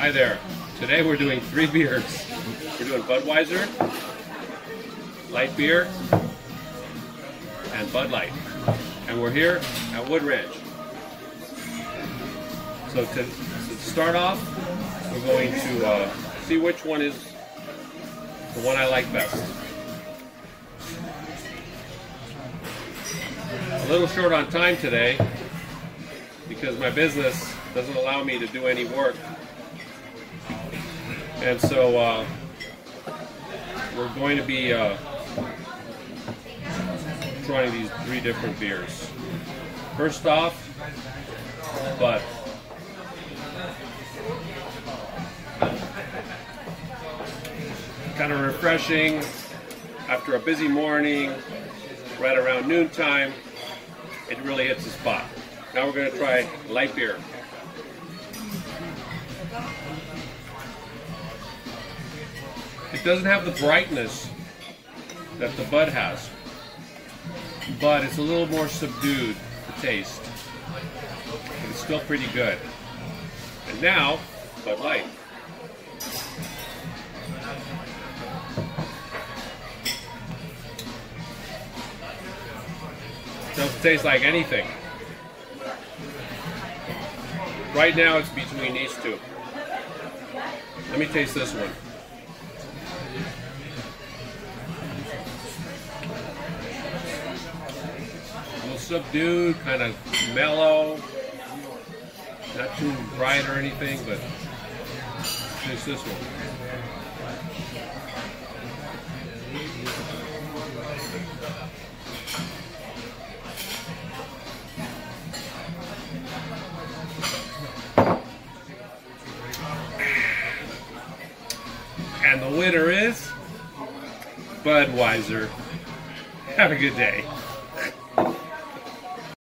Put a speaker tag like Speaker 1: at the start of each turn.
Speaker 1: Hi there. Today we're doing three beers. We're doing Budweiser, Lite beer, and Bud Light. And we're here at Wood. So to, to start off, we're going to uh, see which one is the one I like best. A little short on time today because my business doesn't allow me to do any work. And so uh, we're going to be uh, trying these three different beers. First off, Bud. Kind of refreshing after a busy morning, right around noontime. It really hits the spot. Now we're going to try Lite beer. It doesn't have the brightness that the Bud has, but it's a little more subdued to taste. But it's still pretty good. And now, Bud Light. Doesn't taste like anything. Right now it's between these two. Let me taste this one. Subdued, kind of mellow. Not too bright or anything, but taste this one. And the winner is Budweiser. Have a good day.